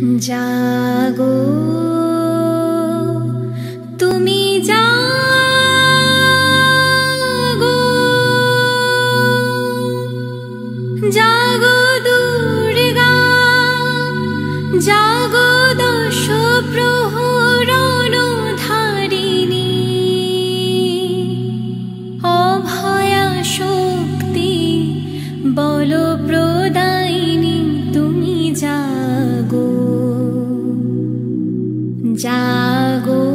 জাগো। তুমি জাগো। জাগো দুর্গা জাগো দশ প্রহরণ তুমি জাগো জাগো